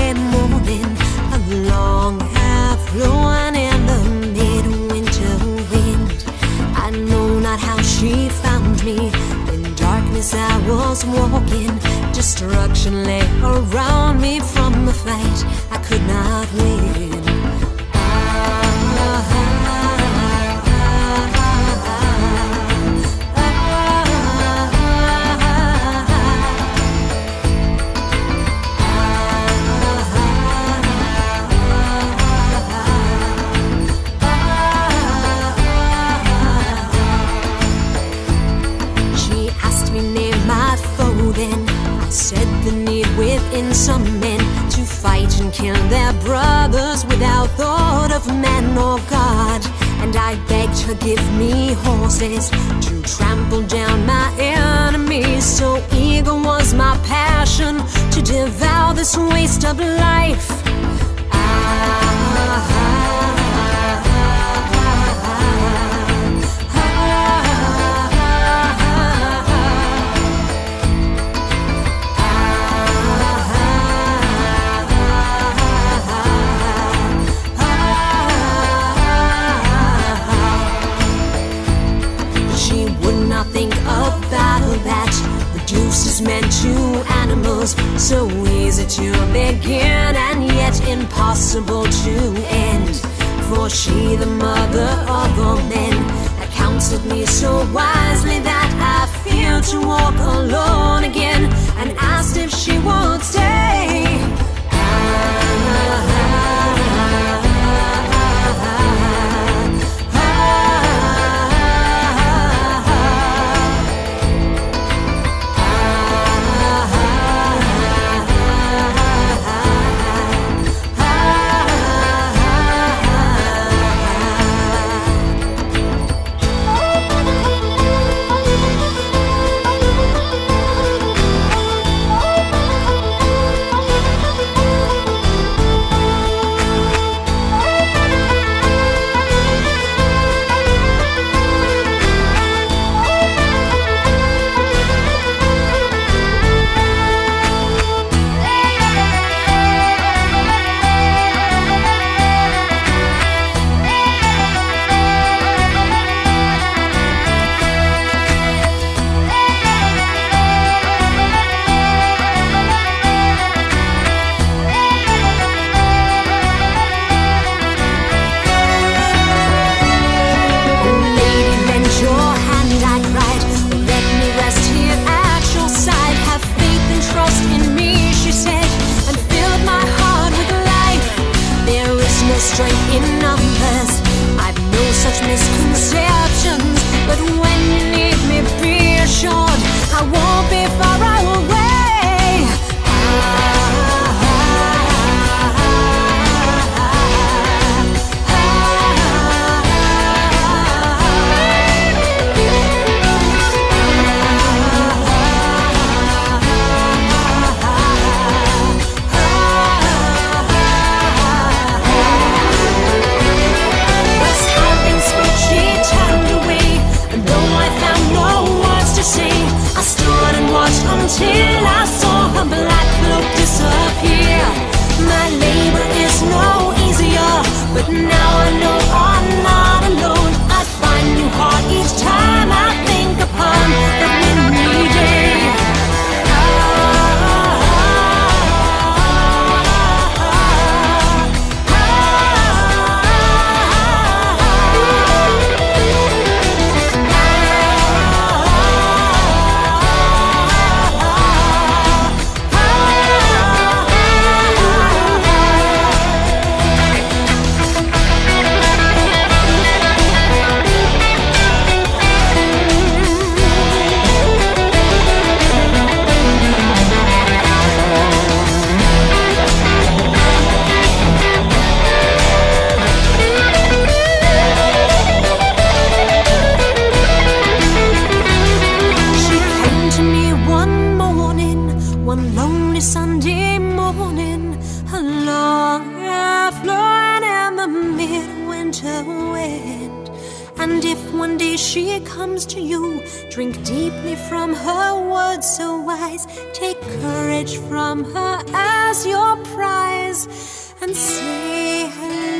Sunday morning, a long half blowing in the midwinter wind. I know not how she found me. In darkness, I was walking. Destruction lay around me from the fight I could not win. Ah. Within some men To fight and kill their brothers Without thought of man or God. And I begged her give me horses To trample down my enemies. So eager was my passion To devour this waste of life. She to animals. So easy to begin and yet impossible to end. For she, the mother of all men, counseled me so wisely that I feared to walk alone again and asked if she would stay. Lady, one lonely Sunday morning, along a flowing in the midwinter wind. And if one day she comes to you, drink deeply from her words so wise, take courage from her as your prize, and say.